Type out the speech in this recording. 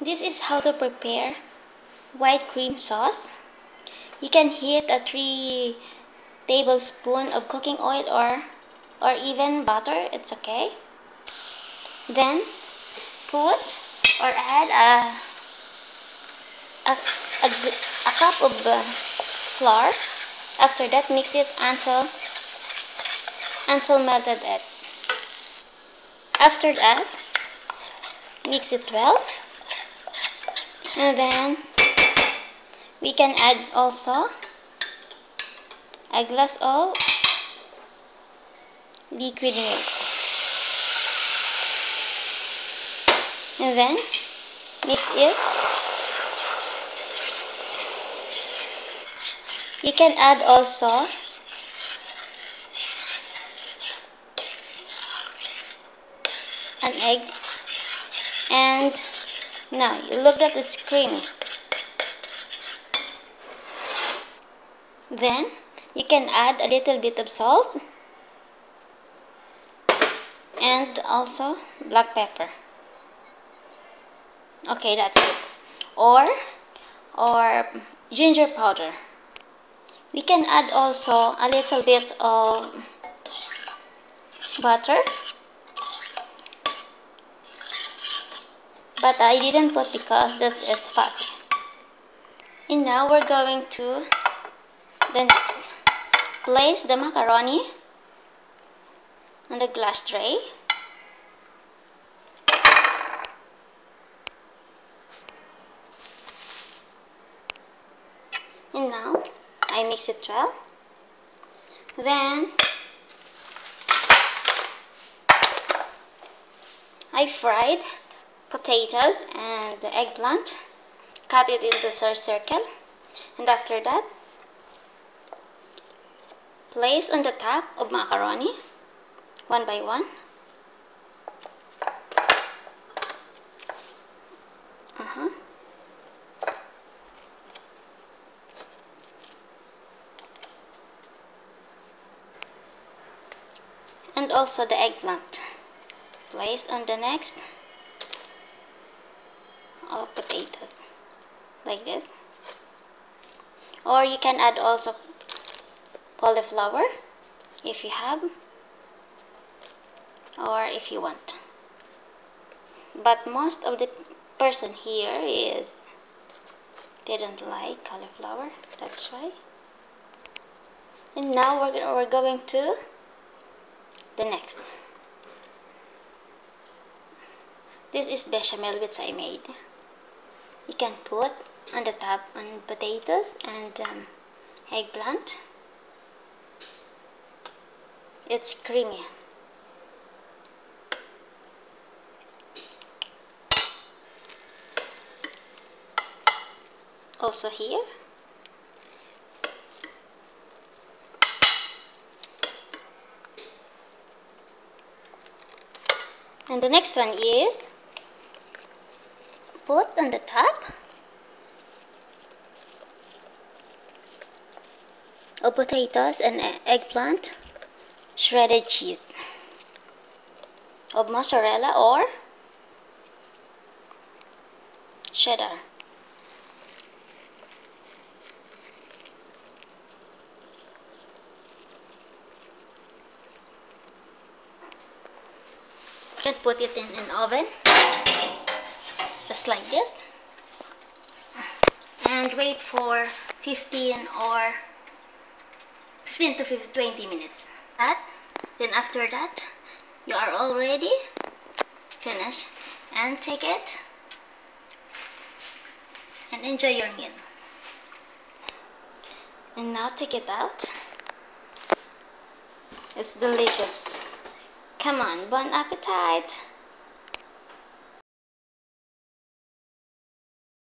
This is how to prepare white cream sauce. You can heat a 3 tablespoon of cooking oil or or even butter, it's okay. Then put or add a a, a, a cup of uh, flour. After that mix it until until melted egg. After that mix it well and then we can add also a glass of liquid milk. And then mix it. You can add also an egg and now you look at the screen. Then you can add a little bit of salt and also black pepper. Okay, that's it. Or or ginger powder. We can add also a little bit of butter but I didn't put because that's its fat and now we're going to the next place the macaroni on the glass tray. And now I mix it well. Then I fried potatoes and the eggplant. Cut it into a circle. And after that place on the top of macaroni one by one. Uh -huh. and also the eggplant. Placed on the next potatoes. Like this. Or you can add also cauliflower if you have or if you want. But most of the person here is they don't like cauliflower that's why. And now we're, we're going to the next. This is bechamel which I made you can put on the top on potatoes and um, eggplant. It's creamy. Also here. And the next one is put on the top of potatoes and eggplant shredded cheese of mozzarella or cheddar. You can put it in an oven just like this and wait for 15 or 15 to 20 minutes. That then after that you are already finished and take it. And enjoy your meal. And now take it out. It's delicious. Come on bon appetit